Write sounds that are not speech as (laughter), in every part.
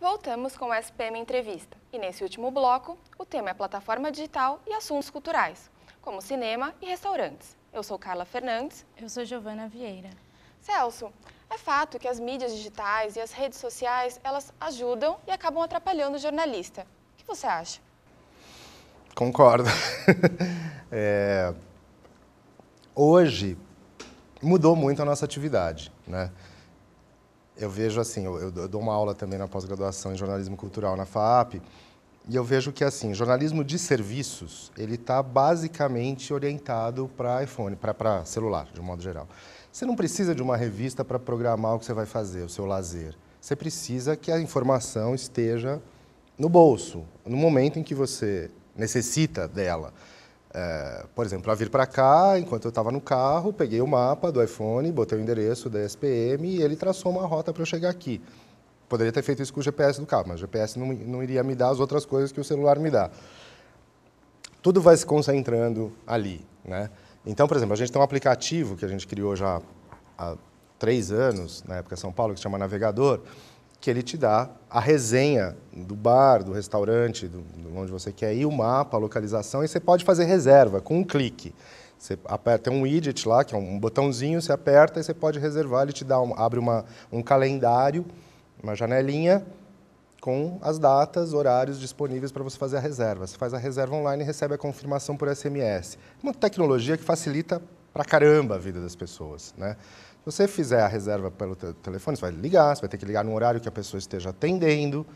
Voltamos com o SPM Entrevista. E nesse último bloco, o tema é plataforma digital e assuntos culturais, como cinema e restaurantes. Eu sou Carla Fernandes. Eu sou Giovana Vieira. Celso, é fato que as mídias digitais e as redes sociais, elas ajudam e acabam atrapalhando o jornalista. O que você acha? Concordo. (laughs) é... Hoje mudou muito a nossa atividade, né? Eu vejo assim, eu, eu dou uma aula também na pós-graduação em jornalismo cultural na FAP, e eu vejo que assim, jornalismo de serviços, ele está basicamente orientado para iPhone, para celular, de um modo geral. Você não precisa de uma revista para programar o que você vai fazer, o seu lazer. Você precisa que a informação esteja no bolso, no momento em que você necessita dela. É, por exemplo, para vir para cá, enquanto eu estava no carro, peguei o mapa do iPhone, botei o endereço da SPM e ele traçou uma rota para eu chegar aqui. Poderia ter feito isso com o GPS do carro, mas o GPS não, não iria me dar as outras coisas que o celular me dá. Tudo vai se concentrando ali. Né? Então, por exemplo, a gente tem um aplicativo que a gente criou já há três anos, na época São Paulo, que se chama Navegador, que ele te dá a resenha do bar, do restaurante, do, do onde você quer ir, o mapa, a localização, e você pode fazer reserva com um clique. Você aperta um widget lá, que é um botãozinho, você aperta e você pode reservar, ele te dá um, abre uma, um calendário, uma janelinha com as datas, horários disponíveis para você fazer a reserva. Você faz a reserva online e recebe a confirmação por SMS. Uma tecnologia que facilita pra caramba a vida das pessoas, né? Se você fizer a reserva pelo telefone, você vai ligar, você vai ter que ligar no horário que a pessoa esteja atendendo.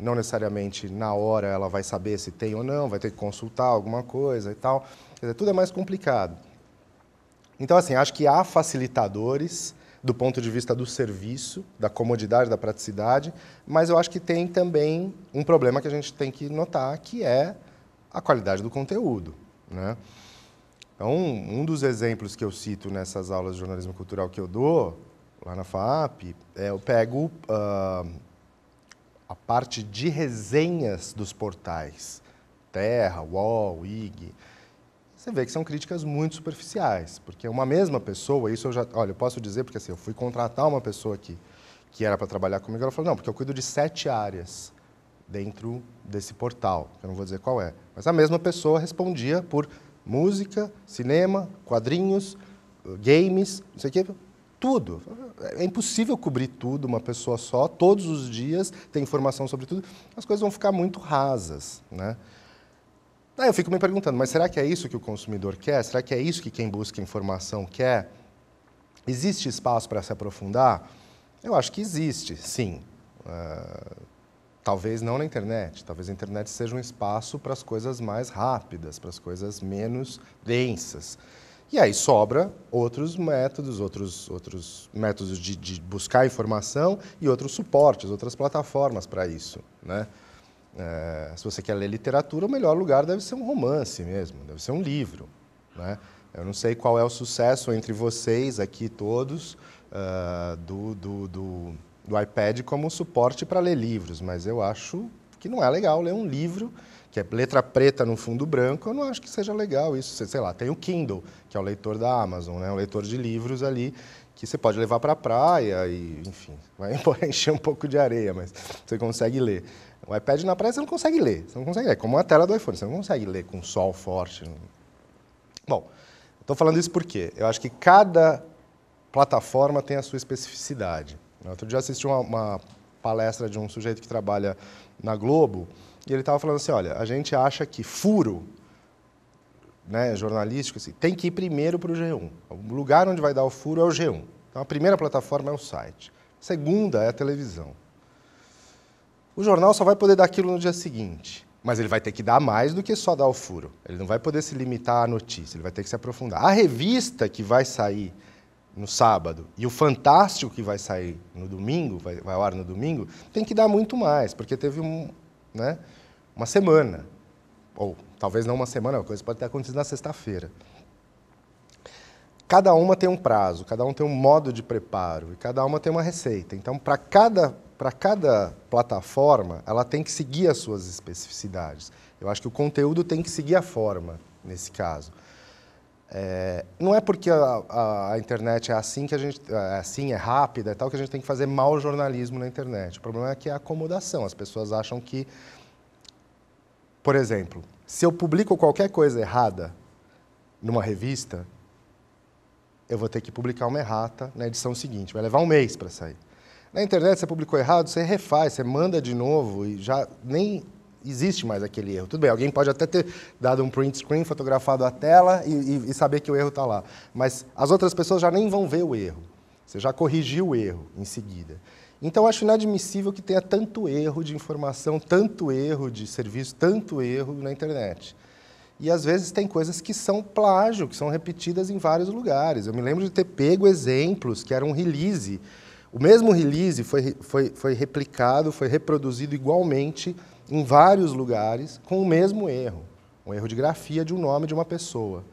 Não necessariamente na hora ela vai saber se tem ou não, vai ter que consultar alguma coisa e tal. Quer dizer, tudo é mais complicado. Então, assim, acho que há facilitadores do ponto de vista do serviço, da comodidade, da praticidade, mas eu acho que tem também um problema que a gente tem que notar, que é a qualidade do conteúdo. Né? Então, um dos exemplos que eu cito nessas aulas de jornalismo cultural que eu dou, lá na FAP, é eu pego uh, a parte de resenhas dos portais, Terra, UOL, IG. Você vê que são críticas muito superficiais, porque uma mesma pessoa, isso eu já, olha, eu posso dizer porque assim, eu fui contratar uma pessoa aqui que era para trabalhar comigo, ela falou não, porque eu cuido de sete áreas dentro desse portal, eu não vou dizer qual é, mas a mesma pessoa respondia por música, cinema, quadrinhos, games, não sei o quê, tudo. É impossível cobrir tudo, uma pessoa só, todos os dias, ter informação sobre tudo. As coisas vão ficar muito rasas. Né? Aí eu fico me perguntando, mas será que é isso que o consumidor quer? Será que é isso que quem busca informação quer? Existe espaço para se aprofundar? Eu acho que existe, sim. Uh, Talvez não na internet, talvez a internet seja um espaço para as coisas mais rápidas, para as coisas menos densas. E aí sobra outros métodos, outros, outros métodos de, de buscar informação e outros suportes, outras plataformas para isso. Né? É, se você quer ler literatura, o melhor lugar deve ser um romance mesmo, deve ser um livro. Né? Eu não sei qual é o sucesso entre vocês aqui todos uh, do, do, do do iPad como suporte para ler livros, mas eu acho que não é legal ler um livro que é letra preta no fundo branco, eu não acho que seja legal isso. Sei lá, tem o Kindle, que é o leitor da Amazon, né? um leitor de livros ali, que você pode levar para a praia e, enfim, vai (laughs) encher um pouco de areia, mas você consegue ler. O iPad na praia você não consegue ler, você não consegue ler, como a tela do iPhone, você não consegue ler com sol forte. Bom, estou falando isso porque eu acho que cada plataforma tem a sua especificidade. Outro dia assisti uma, uma palestra de um sujeito que trabalha na Globo e ele estava falando assim, olha, a gente acha que furo né, jornalístico assim, tem que ir primeiro para o G1. O lugar onde vai dar o furo é o G1. Então, a primeira plataforma é o site. A segunda é a televisão. O jornal só vai poder dar aquilo no dia seguinte, mas ele vai ter que dar mais do que só dar o furo. Ele não vai poder se limitar à notícia, ele vai ter que se aprofundar. A revista que vai sair no sábado e o Fantástico que vai sair no domingo, vai, vai ao ar no domingo, tem que dar muito mais, porque teve um, né, uma semana. Ou talvez não uma semana, a coisa pode ter acontecido na sexta-feira. Cada uma tem um prazo, cada um tem um modo de preparo e cada uma tem uma receita. Então, para cada, cada plataforma, ela tem que seguir as suas especificidades. Eu acho que o conteúdo tem que seguir a forma, nesse caso. É, não é porque a, a, a, internet é assim que a gente é assim é rápida e tal que a gente tem que fazer mau jornalismo na internet. O problema é que é a acomodação. As pessoas acham que, por exemplo, se eu publico qualquer coisa errada numa revista, eu vou ter que publicar uma errata na edição seguinte. Vai levar um mês para sair. Na internet, você publicou errado, você refaz, você manda de novo e já nem existe mais aquele erro. Tudo bem, alguém pode até ter dado um print screen, fotografado a tela e, e, e saber que o erro está lá. Mas as outras pessoas já nem vão ver o erro. Você já corrigiu o erro em seguida. Então, acho inadmissível que tenha tanto erro de informação, tanto erro de serviço, tanto erro na internet. E às vezes tem coisas que são plágio, que são repetidas em vários lugares. Eu me lembro de ter pego exemplos que eram release. O mesmo release foi, foi, foi replicado, foi reproduzido igualmente em vários lugares com o mesmo erro, um erro de grafia de um nome de uma pessoa.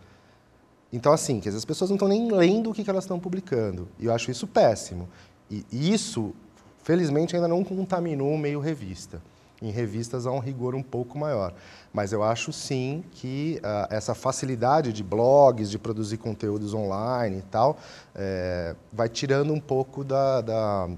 Então, assim, que as pessoas não estão nem lendo o que elas estão publicando. E eu acho isso péssimo. E isso, felizmente, ainda não contaminou o meio revista. Em revistas há um rigor um pouco maior. Mas eu acho sim que uh, essa facilidade de blogs, de produzir conteúdos online e tal, é, vai tirando um pouco da, da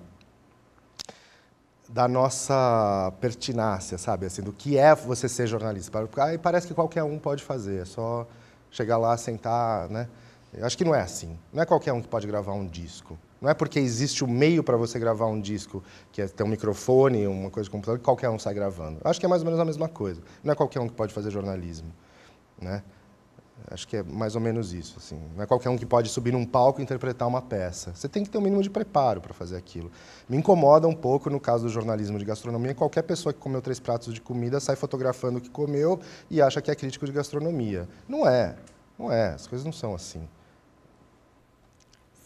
da nossa pertinácia, sabe? Assim, do que é você ser jornalista. Aí parece que qualquer um pode fazer, é só chegar lá, sentar, né? Eu acho que não é assim. Não é qualquer um que pode gravar um disco. Não é porque existe o um meio para você gravar um disco, que é ter um microfone, uma coisa de computador, que qualquer um sai gravando. Acho que é mais ou menos a mesma coisa. Não é qualquer um que pode fazer jornalismo, né? Acho que é mais ou menos isso. Assim. Não é qualquer um que pode subir num palco e interpretar uma peça. Você tem que ter um mínimo de preparo para fazer aquilo. Me incomoda um pouco, no caso do jornalismo de gastronomia, qualquer pessoa que comeu três pratos de comida sai fotografando o que comeu e acha que é crítico de gastronomia. Não é. Não é. As coisas não são assim.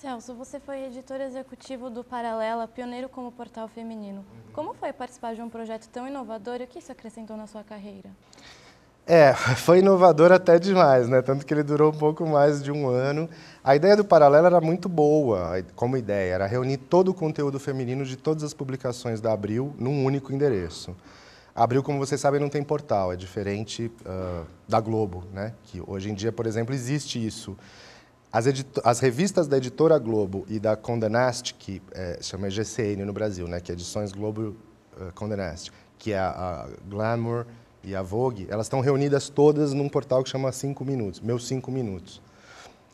Celso, você foi editor executivo do Paralela, pioneiro como portal feminino. Uhum. Como foi participar de um projeto tão inovador e o que isso acrescentou na sua carreira? É, (laughs) foi inovador até demais, né? Tanto que ele durou um pouco mais de um ano. A ideia do Paralelo era muito boa, como ideia, era reunir todo o conteúdo feminino de todas as publicações da Abril num único endereço. A Abril, como vocês sabem, não tem portal, é diferente uh, da Globo, né? Que hoje em dia, por exemplo, existe isso. As, as revistas da editora Globo e da Condé Nast, que é, chama GCN no Brasil, né? Que é Edições Globo uh, Condé Nast, que é a, a Glamour e a Vogue, elas estão reunidas todas num portal que chama Cinco Minutos, Meus Cinco Minutos.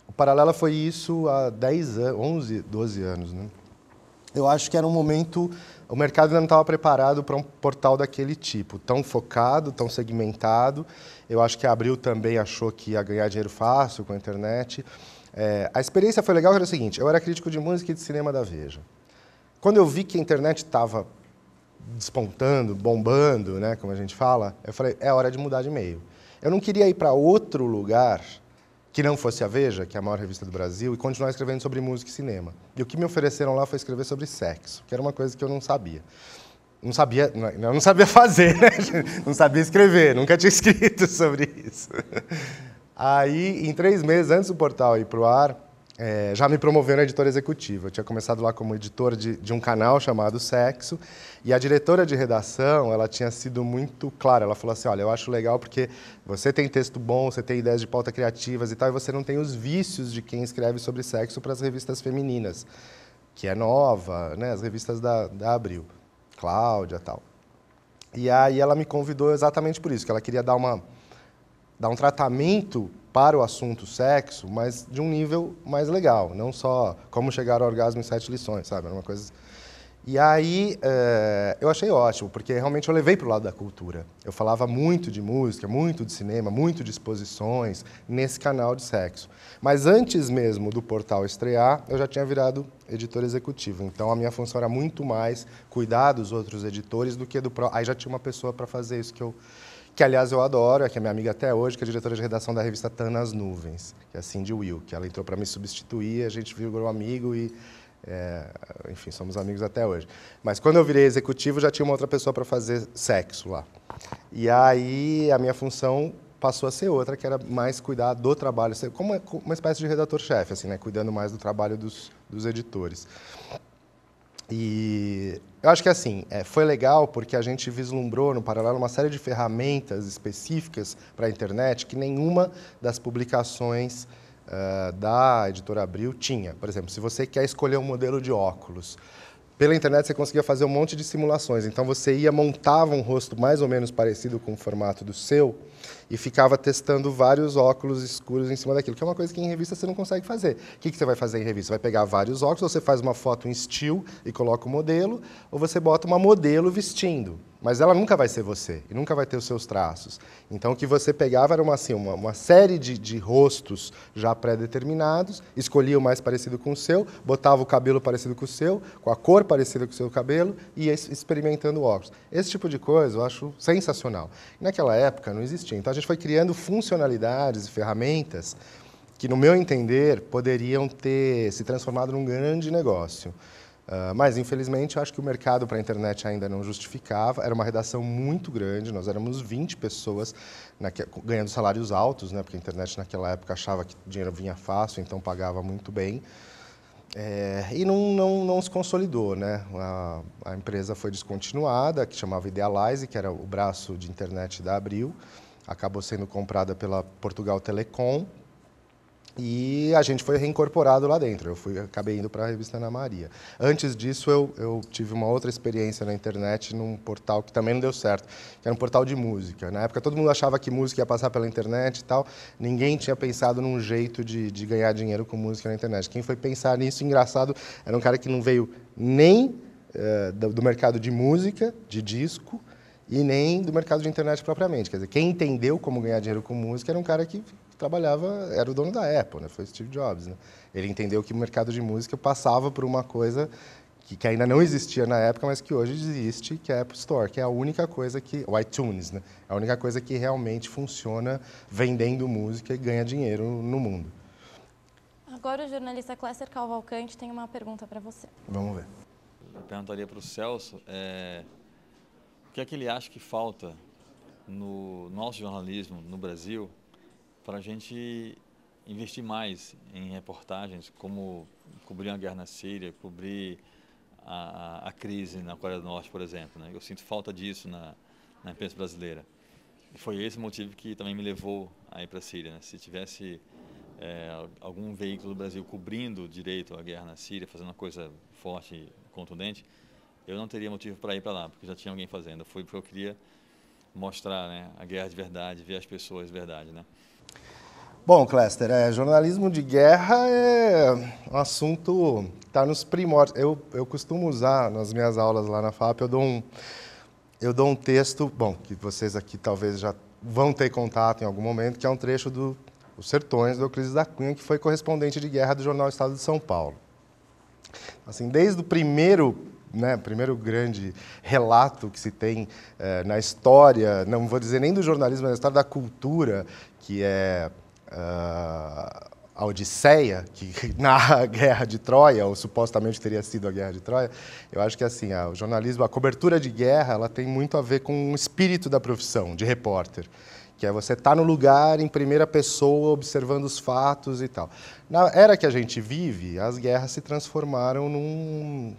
O Paralela foi isso há 10 anos, 11, 12 anos. Né? Eu acho que era um momento, o mercado ainda não estava preparado para um portal daquele tipo, tão focado, tão segmentado. Eu acho que a Abril também achou que ia ganhar dinheiro fácil com a internet. É, a experiência foi legal, era o seguinte, eu era crítico de música e de cinema da Veja. Quando eu vi que a internet estava despontando, bombando, né, como a gente fala, eu falei, é hora de mudar de meio. Eu não queria ir para outro lugar que não fosse a Veja, que é a maior revista do Brasil, e continuar escrevendo sobre música e cinema. E o que me ofereceram lá foi escrever sobre sexo, que era uma coisa que eu não sabia. Não sabia, não, não sabia (laughs) fazer, né? (laughs) não sabia escrever, nunca tinha (laughs) escrito sobre isso. Aí, em três meses antes do portal ir para o ar, é, já me promoveu na editora executiva. Eu tinha começado lá como editor de, de, um canal chamado Sexo, e a diretora de redação, ela tinha sido muito clara. Ela falou assim, olha, eu acho legal porque você tem texto bom, você tem ideias de pauta criativas e tal, e você não tem os vícios de quem escreve sobre sexo para as revistas femininas, que é nova, né, as revistas da, da Abril, Cláudia e tal. E aí ela me convidou exatamente por isso, que ela queria dar uma dar um tratamento para o assunto sexo, mas de um nível mais legal, não só como chegar ao orgasmo em sete lições, sabe? Uma coisa. E aí é, eu achei ótimo, porque realmente eu levei para o lado da cultura. Eu falava muito de música, muito de cinema, muito de exposições nesse canal de sexo. Mas antes mesmo do portal estrear, eu já tinha virado editor executivo. Então a minha função era muito mais cuidar dos outros editores do que do. Aí já tinha uma pessoa para fazer isso que eu que aliás eu adoro, é que é minha amiga até hoje, que é diretora de redação da revista Tan nas Nuvens, que é a Cindy Will, que ela entrou para me substituir, a gente virou amigo e, é, enfim, somos amigos até hoje. Mas quando eu virei executivo, já tinha uma outra pessoa para fazer sexo lá. E aí a minha função passou a ser outra, que era mais cuidar do trabalho, como uma espécie de redator-chefe, assim, né, cuidando mais do trabalho dos, dos editores. E eu acho que assim, é, foi legal porque a gente vislumbrou no paralelo uma série de ferramentas específicas para a internet que nenhuma das publicações uh, da editora Abril tinha. Por exemplo, se você quer escolher um modelo de óculos, pela internet você conseguia fazer um monte de simulações. Então você ia, montava um rosto mais ou menos parecido com o formato do seu e ficava testando vários óculos escuros em cima daquilo, que é uma coisa que em revista você não consegue fazer. O que, que você vai fazer em revista? Vai pegar vários óculos, você faz uma foto em still e coloca o modelo, ou você bota uma modelo vestindo. Mas ela nunca vai ser você, e nunca vai ter os seus traços. Então, o que você pegava era uma, assim, uma, uma série de, de rostos já pré-determinados, escolhia o mais parecido com o seu, botava o cabelo parecido com o seu, com a cor parecida com o seu cabelo, e ia experimentando óculos. Esse tipo de coisa eu acho sensacional. Naquela época não existia. Então, a gente foi criando funcionalidades e ferramentas que, no meu entender, poderiam ter se transformado num grande negócio. Uh, mas, infelizmente, eu acho que o mercado para a internet ainda não justificava. Era uma redação muito grande, nós éramos 20 pessoas ganhando salários altos, né, porque a internet naquela época achava que o dinheiro vinha fácil, então pagava muito bem. É, e não, não, não se consolidou. Né? A, a empresa foi descontinuada, que chamava Idealize, que era o braço de internet da Abril. Acabou sendo comprada pela Portugal Telecom, e a gente foi reincorporado lá dentro. Eu fui, acabei indo para a revista Ana Maria. Antes disso, eu, eu, tive uma outra experiência na internet num portal que também não deu certo, que era um portal de música. Na época, todo mundo achava que música ia passar pela internet e tal. Ninguém tinha pensado num jeito de, de ganhar dinheiro com música na internet. Quem foi pensar nisso, engraçado, era um cara que não veio nem uh, do, do mercado de música, de disco, e nem do mercado de internet propriamente. Quer dizer, quem entendeu como ganhar dinheiro com música era um cara que trabalhava, era o dono da Apple, né? foi Steve Jobs. Né? Ele entendeu que o mercado de música passava por uma coisa que, que, ainda não existia na época, mas que hoje existe, que é a App Store, que é a única coisa que, o iTunes, né? É a única coisa que realmente funciona vendendo música e ganha dinheiro no mundo. Agora o jornalista Cléster Cavalcante tem uma pergunta para você. Vamos ver. Eu perguntaria para o Celso é, o que é que ele acha que falta no nosso jornalismo no Brasil para a gente investir mais em reportagens, como cobrir a guerra na Síria, cobrir a, a, crise na Coreia do Norte, por exemplo. Né? Eu sinto falta disso na, na imprensa brasileira. E foi esse motivo que também me levou a ir para a Síria. Né? Se tivesse é, algum veículo do Brasil cobrindo direito a guerra na Síria, fazendo uma coisa forte contundente, eu não teria motivo para ir para lá, porque já tinha alguém fazendo. Eu fui porque eu queria mostrar né, a guerra de verdade, ver as pessoas de verdade. Né? Bom, Cléster, é, jornalismo de guerra é um assunto que está nos primórdios. Eu, eu costumo usar nas minhas aulas lá na FAP, eu dou um, eu dou um texto, bom, que vocês aqui talvez já vão ter contato em algum momento, que é um trecho do Os Sertões, do Euclides da Cunha, que foi correspondente de guerra do jornal Estado de São Paulo. Assim, desde o primeiro né, primeiro grande relato que se tem eh, na história, não vou dizer nem do jornalismo, mas na história da cultura, que é uh, a Odisseia, que (laughs) narra a Guerra de Troia, ou supostamente teria sido a Guerra de Troia, eu acho que assim, o jornalismo, a cobertura de guerra, ela tem muito a ver com o espírito da profissão, de repórter, que é você estar tá no lugar em primeira pessoa, observando os fatos e tal. Na era que a gente vive, as guerras se transformaram num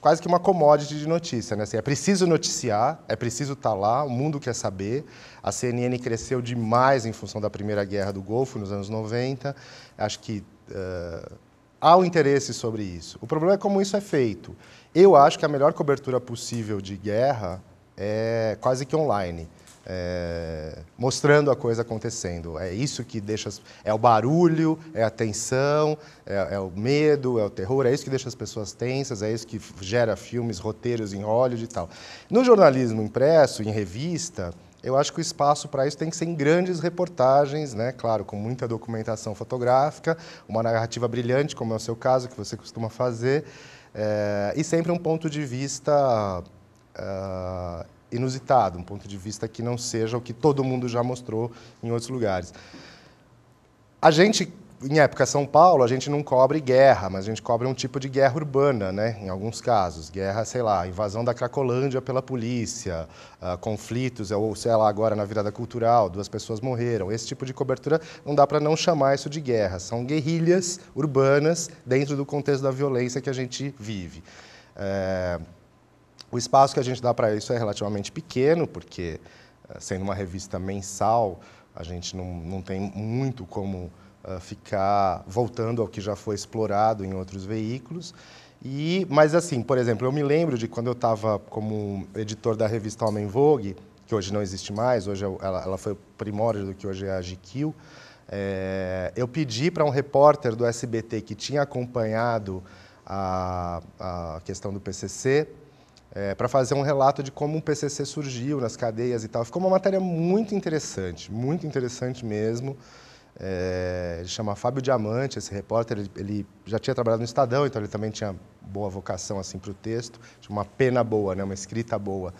quase que uma commodity de notícia. Né? Assim, é preciso noticiar, é preciso estar tá lá, o mundo quer saber. A CNN cresceu demais em função da Primeira Guerra do Golfo, nos anos 90. Acho que uh, há um interesse sobre isso. O problema é como isso é feito. Eu acho que a melhor cobertura possível de guerra é quase que online é, mostrando a coisa acontecendo. É isso que deixa. É o barulho, é a tensão, é, é, o medo, é o terror, é isso que deixa as pessoas tensas, é isso que gera filmes, roteiros em Hollywood e tal. No jornalismo impresso, em revista, eu acho que o espaço para isso tem que ser em grandes reportagens, né? claro, com muita documentação fotográfica, uma narrativa brilhante, como é o seu caso, que você costuma fazer, é, e sempre um ponto de vista. Uh, inusitado, um ponto de vista que não seja o que todo mundo já mostrou em outros lugares. A gente, em época São Paulo, a gente não cobre guerra, mas a gente cobre um tipo de guerra urbana, né? em alguns casos. Guerra, sei lá, invasão da Cracolândia pela polícia, uh, conflitos, ou sei lá, agora na virada cultural, duas pessoas morreram. Esse tipo de cobertura não dá para não chamar isso de guerra. São guerrilhas urbanas dentro do contexto da violência que a gente vive. É... O espaço que a gente dá para isso é relativamente pequeno, porque, eh, sendo uma revista mensal, a gente não, não tem muito como uh, ficar voltando ao que já foi explorado em outros veículos. E, mas assim, por exemplo, eu me lembro de quando eu estava como editor da revista Homem Vogue, que hoje não existe mais, hoje é ela, ela foi o primórdio do que hoje é a GQ, é, eu pedi para um repórter do SBT que tinha acompanhado a, a questão do PCC é, para fazer um relato de como o PCC surgiu nas cadeias e tal. Ficou uma matéria muito interessante, muito interessante mesmo. É, ele chama Fábio Diamante, esse repórter, ele, ele, já tinha trabalhado no Estadão, então ele também tinha boa vocação assim para o texto, tinha uma pena boa, né, uma escrita boa.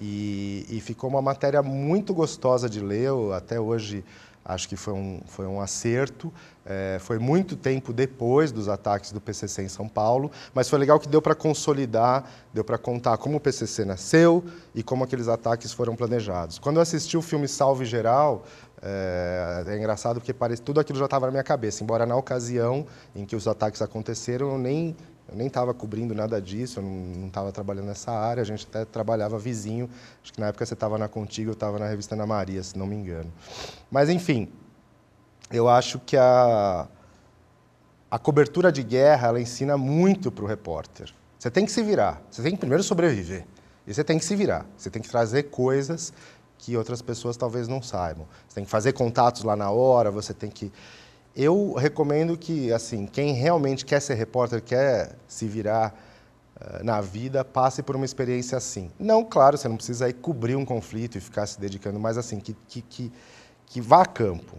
E, e ficou uma matéria muito gostosa de ler, até hoje acho que foi um, foi um acerto. É, foi muito tempo depois dos ataques do PCC em São Paulo, mas foi legal que deu para consolidar, deu para contar como o PCC nasceu e como aqueles ataques foram planejados. Quando eu assisti o filme Salve Geral, é, é engraçado porque parece tudo aquilo já estava na minha cabeça, embora na ocasião em que os ataques aconteceram eu nem eu nem estava cobrindo nada disso, eu não estava trabalhando nessa área, a gente até trabalhava vizinho. Acho que na época você estava na Contigo, eu estava na revista Ana Maria, se não me engano. Mas, enfim, eu acho que a, a cobertura de guerra ela ensina muito para o repórter. Você tem que se virar, você tem que primeiro sobreviver. E você tem que se virar, você tem que trazer coisas que outras pessoas talvez não saibam. Você tem que fazer contatos lá na hora, você tem que eu recomendo que, assim, quem realmente quer ser repórter, quer se virar uh, na vida, passe por uma experiência assim. Não, claro, você não precisa ir cobrir um conflito e ficar se dedicando, mas assim, que, que, que, que vá a campo,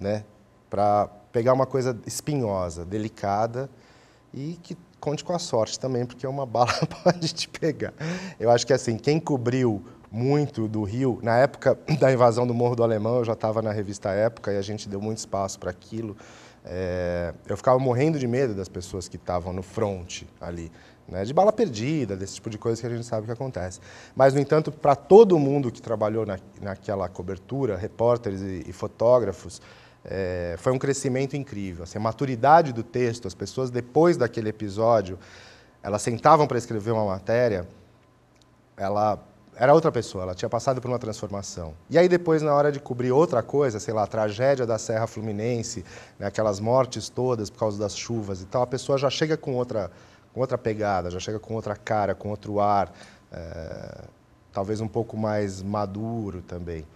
né? Para pegar uma coisa espinhosa, delicada e que conte com a sorte também, porque uma (laughs) bala pode te pegar. Eu acho que assim, quem cobriu muito do Rio. Na época (clears throat) da invasão do Morro do Alemão, eu já estava na revista Época e a gente deu muito espaço para aquilo. É, eu ficava morrendo de medo das pessoas que estavam no front ali, né, de bala perdida, desse tipo de coisa que a gente sabe que acontece. Mas, no entanto, para todo mundo que trabalhou na, naquela cobertura, repórteres e, e fotógrafos, é, foi um crescimento incrível. Assim, a maturidade do texto, as pessoas, depois daquele episódio, elas sentavam para escrever uma matéria, ela era outra pessoa, ela tinha passado por uma transformação. E aí depois, na hora de cobrir outra coisa, sei lá, a tragédia da Serra Fluminense, né, aquelas mortes todas por causa das chuvas e tal, a pessoa já chega com outra, com outra pegada, já chega com outra cara, com outro ar, é, talvez um pouco mais maduro também.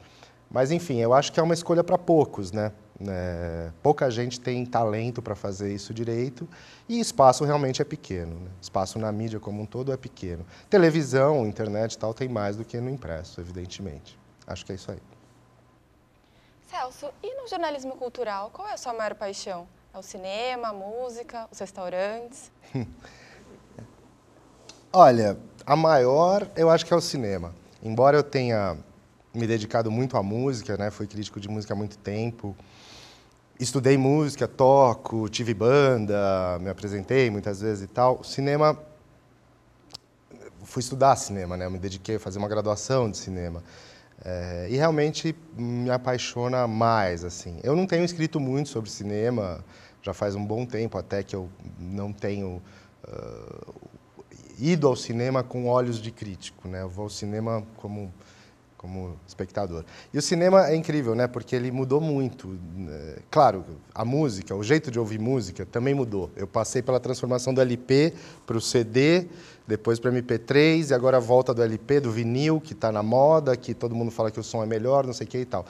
Mas, enfim, eu acho que é uma escolha para poucos, né? É, pouca gente tem talento para fazer isso direito e espaço realmente é pequeno. Né? Espaço na mídia como um todo é pequeno. Televisão, internet e tal tem mais do que no impresso, evidentemente. Acho que é isso aí. Celso, e no jornalismo cultural, qual é a sua maior paixão? É o cinema, a música, os restaurantes? (laughs) Olha, a maior eu acho que é o cinema. Embora eu tenha me dedicado muito à música, né? fui crítico de música há muito tempo, estudei música, toco, tive banda, me apresentei muitas vezes e tal. Cinema, fui estudar cinema, né? Eu me dediquei a fazer uma graduação de cinema. É, e realmente me apaixona mais, assim. Eu não tenho escrito muito sobre cinema, já faz um bom tempo até que eu não tenho uh, ido ao cinema com olhos de crítico, né? Eu vou ao cinema como como espectador. E o cinema é incrível, né? Porque ele mudou muito. Né? Claro, a música, o jeito de ouvir música também mudou. Eu passei pela transformação do LP para o CD, depois para MP3 e agora a volta do LP, do vinil, que está na moda, que todo mundo fala que o som é melhor, não sei o que e tal.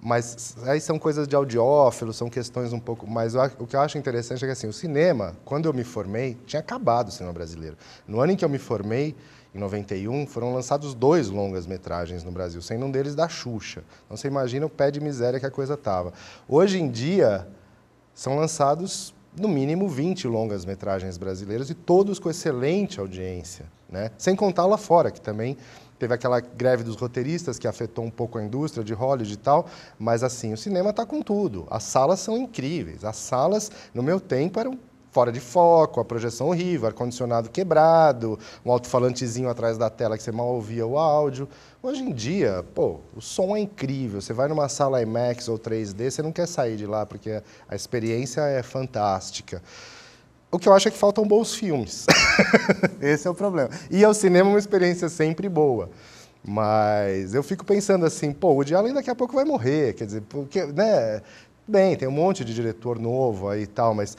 Mas aí são coisas de audiófilo, são questões um pouco. Mas o que eu acho interessante é que assim, o cinema, quando eu me formei, tinha acabado o cinema brasileiro. No ano em que eu me formei, em 91, foram lançados dois longas-metragens no Brasil, sendo um deles da Xuxa. Então você imagina o pé de miséria que a coisa estava. Hoje em dia, são lançados no mínimo 20 longas-metragens brasileiros e todos com excelente audiência. Né? Sem contar lá fora, que também teve aquela greve dos roteiristas que afetou um pouco a indústria de Hollywood e tal, mas assim, o cinema está com tudo. As salas são incríveis. As salas, no meu tempo, eram fora de foco, a projeção horrível, ar-condicionado quebrado, um alto-falantezinho atrás da tela que você mal ouvia o áudio. Hoje em dia, pô, o som é incrível. Você vai numa sala IMAX ou 3D, você não quer sair de lá porque a experiência é fantástica. O que eu acho é que faltam bons filmes. (laughs) Esse é o problema. E o cinema é uma experiência sempre boa. Mas eu fico pensando assim, pô, o Allen daqui a pouco vai morrer, quer dizer, porque, né, bem, tem um monte de diretor novo aí e tal, mas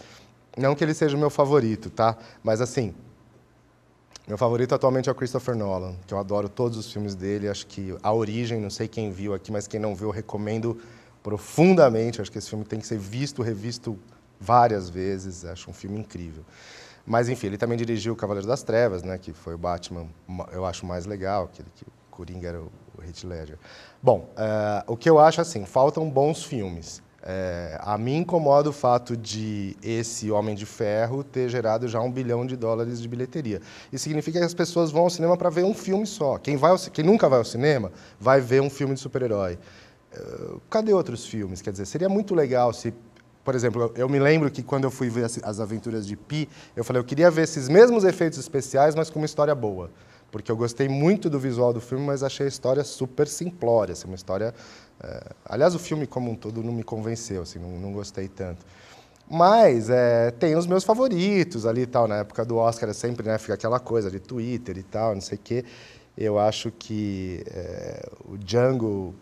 não que ele seja o meu favorito, tá? Mas assim, meu favorito atualmente é o Christopher Nolan, que eu adoro todos os filmes dele. Acho que A Origem, não sei quem viu aqui, mas quem não viu, eu recomendo profundamente. Acho que esse filme tem que ser visto, revisto várias vezes. Acho um filme incrível. Mas, enfim, ele também dirigiu O Cavaleiro das Trevas, né, que foi o Batman, eu acho mais legal, aquele que o Coringa era o, Heath Ledger. Bom, uh, o que eu acho assim, faltam bons filmes. É, a mim incomoda o fato de esse Homem de Ferro ter gerado já um bilhão de dólares de bilheteria. Isso significa que as pessoas vão ao cinema para ver um filme só. Quem, vai ao, quem nunca vai ao cinema vai ver um filme de super-herói. Uh, cadê outros filmes? Quer dizer, seria muito legal se por exemplo, eu me lembro que quando eu fui ver as aventuras de Pi, eu falei, eu queria ver esses mesmos efeitos especiais, mas com uma história boa. Porque eu gostei muito do visual do filme, mas achei a história super simplória, assim, uma história é, aliás, o filme como um todo não me convenceu, assim, não, não gostei tanto. Mas é, tem os meus favoritos ali e tal. Na época do Oscar, é sempre né, fica aquela coisa de Twitter e tal, não sei o quê. Eu acho que é, o Django,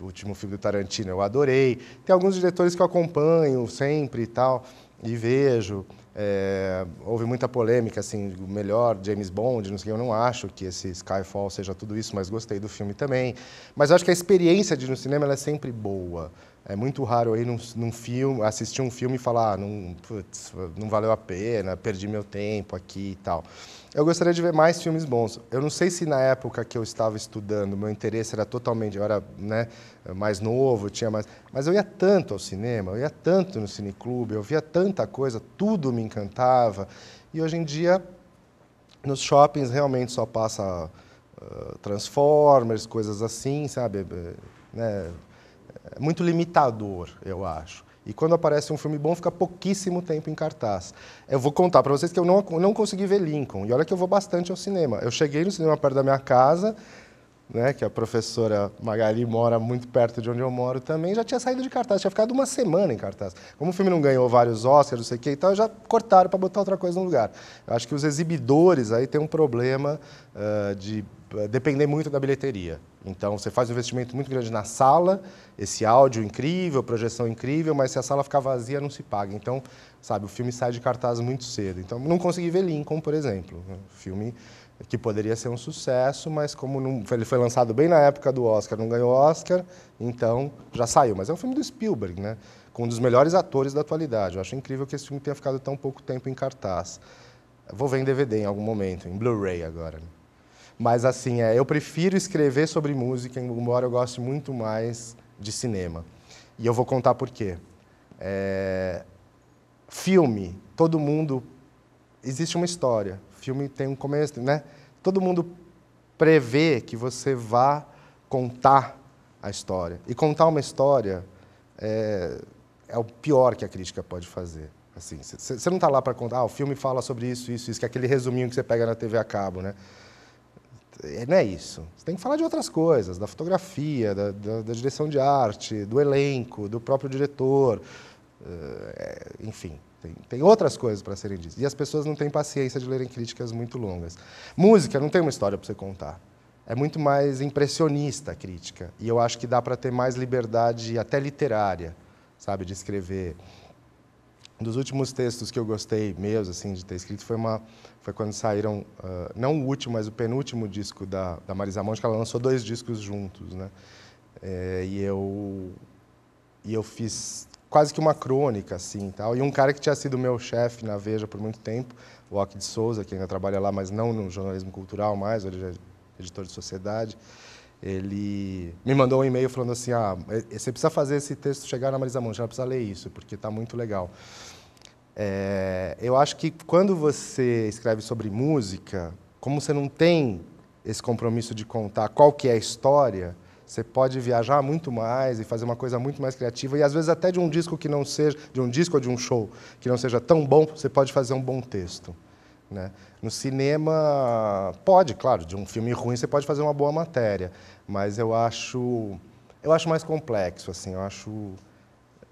o último filme do Tarantino, eu adorei. Tem alguns diretores que eu acompanho sempre e tal, e vejo. É, houve muita polêmica, assim, o melhor James Bond, não sei, eu não acho que esse Skyfall seja tudo isso, mas gostei do filme também. Mas acho que a experiência de ir no cinema é sempre boa. É muito raro ir num, num, filme, assistir um filme e falar, ah, não, putz, não valeu a pena, perdi meu tempo aqui e tal. Eu gostaria de ver mais filmes bons. Eu não sei se na época que eu estava estudando, meu interesse era totalmente, eu era né, mais novo, tinha mais, mas eu ia tanto ao cinema, eu ia tanto no cineclube, eu via tanta coisa, tudo me encantava. E hoje em dia, nos shoppings realmente só passa uh, Transformers, coisas assim, sabe? Né? É muito limitador, eu acho. E quando aparece um filme bom, fica pouquíssimo tempo em cartaz. Eu vou contar para vocês que eu não, não consegui ver Lincoln. E olha que eu vou bastante ao cinema. Eu cheguei no cinema perto da minha casa, né, que a professora Magali mora muito perto de onde eu moro também, já tinha saído de cartaz, tinha ficado uma semana em cartaz. Como o filme não ganhou vários Oscars, não sei o que, então já cortaram para botar outra coisa no lugar. Eu acho que os exibidores aí têm um problema uh, de depender muito da bilheteria. Então, você faz um investimento muito grande na sala, esse áudio incrível, projeção incrível, mas se a sala ficar vazia, não se paga. Então, sabe, o filme sai de cartaz muito cedo. Então, não consegui ver Lincoln, por exemplo. Um filme que poderia ser um sucesso, mas como não, ele foi lançado bem na época do Oscar, não ganhou Oscar, então já saiu. Mas é um filme do Spielberg, né? com um dos melhores atores da atualidade. Eu acho incrível que esse filme tenha ficado tão pouco tempo em cartaz. vou ver em DVD em algum momento, em Blu-ray agora. Né? Mas assim, é, eu prefiro escrever sobre música, embora eu goste muito mais de cinema. E eu vou contar por quê. É... Filme, todo mundo existe uma história. Filme tem um começo, né? Todo mundo prevê que você vá contar a história. E contar uma história é, é o pior que a crítica pode fazer. Assim, você não está lá para contar, ah, o filme fala sobre isso, isso, isso, que é aquele resuminho que você pega na TV a cabo, né? É, não é isso. Você tem que falar de outras coisas, da fotografia, da, da, da direção de arte, do elenco, do próprio diretor, é, enfim. Tem, tem, outras coisas para serem ditas. E as pessoas não têm paciência de lerem críticas muito longas. Música não tem uma história para você contar. É muito mais impressionista a crítica. E eu acho que dá para ter mais liberdade, até literária, sabe, de escrever. Um dos últimos textos que eu gostei mesmo, assim, de ter escrito foi uma foi quando saíram uh, não o último, mas o penúltimo disco da, da Marisa Monte, que ela lançou dois discos juntos, né? É, e eu e eu fiz quase que uma crônica assim, tal. E um cara que tinha sido meu chefe na Veja por muito tempo, o Ock de Souza, que ainda trabalha lá, mas não no jornalismo cultural mais, ele já é editor de sociedade. Ele me mandou um e-mail falando assim: "Ah, você precisa fazer esse texto chegar na Marisa Monte, ela precisa ler isso, porque está muito legal". É, eu acho que quando você escreve sobre música, como você não tem esse compromisso de contar qual que é a história, você pode viajar muito mais e fazer uma coisa muito mais criativa e às vezes até de um disco que não seja de um disco ou de um show que não seja tão bom, você pode fazer um bom texto. Né? No cinema pode, claro, de um filme ruim você pode fazer uma boa matéria, mas eu acho eu acho mais complexo assim, eu acho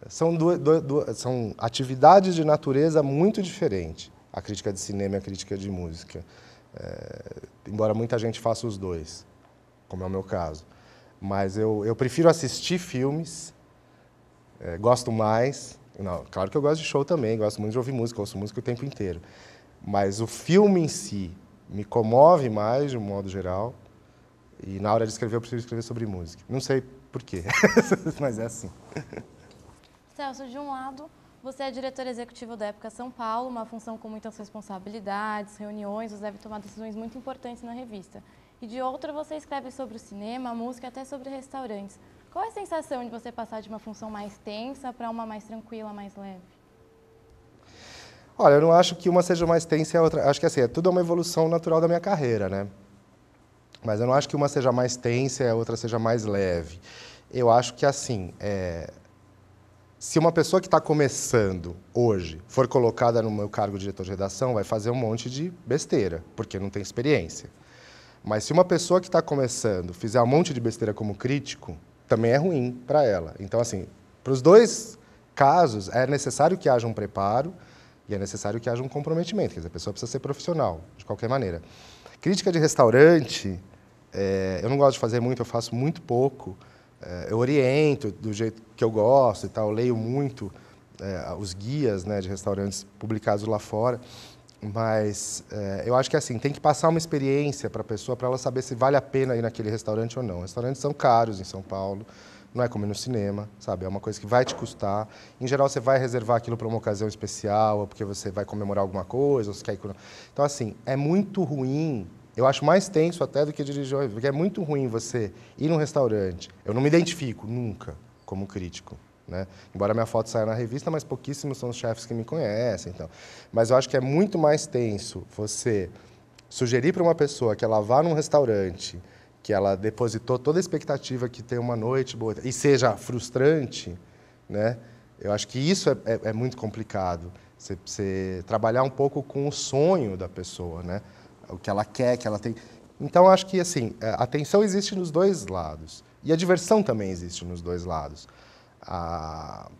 são, duas, duas, são atividades de natureza muito diferentes, a crítica de cinema e a crítica de música. É, embora muita gente faça os dois, como é o meu caso. Mas eu, eu prefiro assistir filmes É, gosto mais. Não, claro que eu gosto de show também, gosto muito de ouvir música, ouço música o tempo inteiro. Mas o filme em si me comove mais, de um modo geral. E na hora de escrever, eu preciso escrever sobre música. Não sei porquê, (laughs) mas é assim. (laughs) Celso, de um lado, você é diretor executivo da Época São Paulo, uma função com muitas responsabilidades, reuniões, você deve tomar decisões muito importantes na revista. E de outro, você escreve sobre o cinema, música, até sobre restaurantes. Qual é a sensação de você passar de uma função mais tensa para uma mais tranquila, mais leve? Olha, eu não acho que uma seja mais tensa e a outra. Acho que assim, é tudo uma evolução natural da minha carreira, né? Mas eu não acho que uma seja mais tensa e a outra seja mais leve. Eu acho que assim, é... se uma pessoa que está começando hoje for colocada no meu cargo de diretor de redação, vai fazer um monte de besteira, porque não tem experiência. Mas se uma pessoa que está começando fizer um monte de besteira como crítico, também é ruim para ela. Então, assim, para os dois casos, é necessário que haja um preparo e é necessário que haja um comprometimento. Quer dizer, a pessoa precisa ser profissional, de qualquer maneira. Crítica de restaurante, é, eu não gosto de fazer muito, eu faço muito pouco. É, eu oriento do jeito que eu gosto e tal, eu leio muito é, os guias né, de restaurantes publicados lá fora. Mas é, eu acho que assim, tem que passar uma experiência para a pessoa para ela saber se vale a pena ir naquele restaurante ou não. Restaurantes são caros em São Paulo, não é como no cinema, sabe? É uma coisa que vai te custar. Em geral, você vai reservar aquilo para uma ocasião especial, ou porque você vai comemorar alguma coisa, ou você quer ir... Então, assim, é muito ruim. Eu acho mais tenso até do que dirigir porque é muito ruim você ir num restaurante. Eu não me identifico nunca como crítico. Né? Embora minha foto saia na revista, mas pouquíssimos são os chefes que me conhecem. Então. Mas eu acho que é muito mais tenso você sugerir para uma pessoa que ela vá num restaurante, que ela depositou toda a expectativa que tem uma noite boa e seja frustrante, né? Eu acho que isso é, é, é muito complicado. Você, você, trabalhar um pouco com o sonho da pessoa, né? O que ela quer, que ela tem. Então, acho que assim, a tensão existe nos dois lados e a diversão também existe nos dois lados a,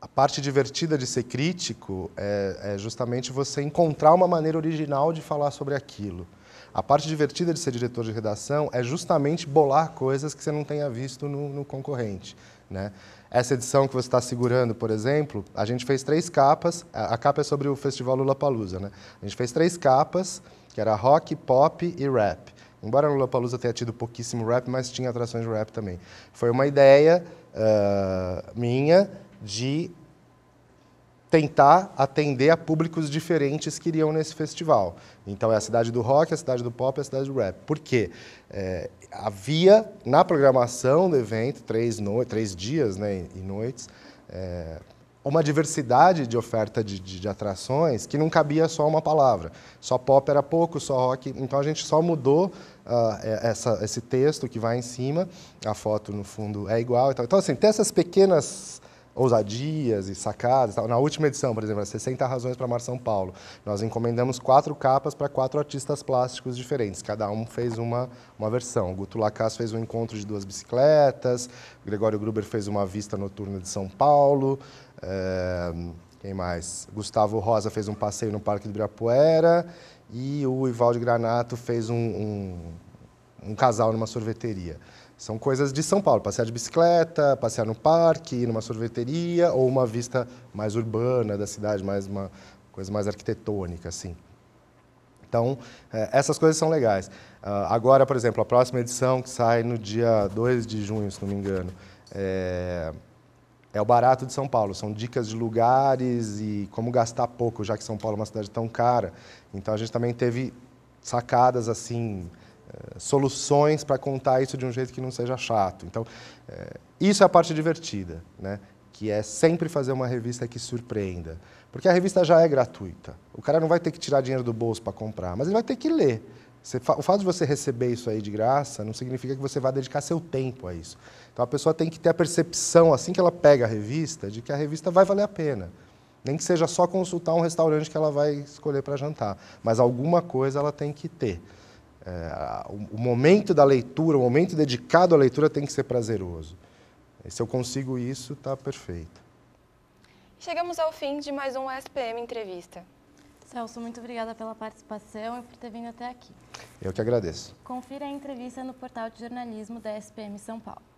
a parte divertida de ser crítico é, é, justamente você encontrar uma maneira original de falar sobre aquilo. A parte divertida de ser diretor de redação é justamente bolar coisas que você não tenha visto no, no concorrente. Né? Essa edição que você está segurando, por exemplo, a gente fez três capas. A, capa é sobre o Festival Lula Palusa. Né? A gente fez três capas, que era rock, pop e rap. Embora no Lollapalooza tenha tido pouquíssimo rap, mas tinha atrações de rap também. Foi uma ideia uh, minha de tentar atender a públicos diferentes que iriam nesse festival. Então é a cidade do rock, a cidade do pop e a cidade do rap. Por quê? É, havia na programação do evento, três, no... três dias né, e noites, é, uma diversidade de oferta de, de, de, atrações que não cabia só uma palavra. Só pop era pouco, só rock. Então a gente só mudou uh, essa, esse texto que vai em cima, a foto no fundo é igual. Então, assim, tem essas pequenas ousadias e sacadas. Na última edição, por exemplo, 60 Razões para Amar São Paulo, nós encomendamos quatro capas para quatro artistas plásticos diferentes. Cada um fez uma, uma versão. O Guto Lacasse fez um encontro de duas bicicletas, o Gregório Gruber fez uma vista noturna de São Paulo, é, quem mais? Gustavo Rosa fez um passeio no Parque do Ibirapuera e o Ivaldo Granato fez um, um, um casal numa sorveteria. São coisas de São Paulo, passear de bicicleta, passear no parque, ir numa sorveteria ou uma vista mais urbana da cidade, mais uma coisa mais arquitetônica, assim. Então, é, essas coisas são legais. Uh, agora, por exemplo, a próxima edição, que sai no dia 2 de junho, se não me engano, é, é o barato de São Paulo. São dicas de lugares e como gastar pouco, já que São Paulo é uma cidade tão cara. Então a gente também teve sacadas assim, eh, soluções para contar isso de um jeito que não seja chato. Então eh, isso é a parte divertida, né? Que é sempre fazer uma revista que surpreenda, porque a revista já é gratuita. O cara não vai ter que tirar dinheiro do bolso para comprar, mas ele vai ter que ler. O fato de você receber isso aí de graça não significa que você vai dedicar seu tempo a isso. Então a pessoa tem que ter a percepção, assim que ela pega a revista, de que a revista vai valer a pena. Nem que seja só consultar um restaurante que ela vai escolher para jantar, mas alguma coisa ela tem que ter. É, o, o momento da leitura, o momento dedicado à leitura tem que ser prazeroso. E se eu consigo isso, está perfeito. Chegamos ao fim de mais um SPM Entrevista. Celso, muito obrigada pela participação e por ter vindo até aqui. Eu que agradeço. Confira a entrevista no portal de jornalismo da SPM São Paulo.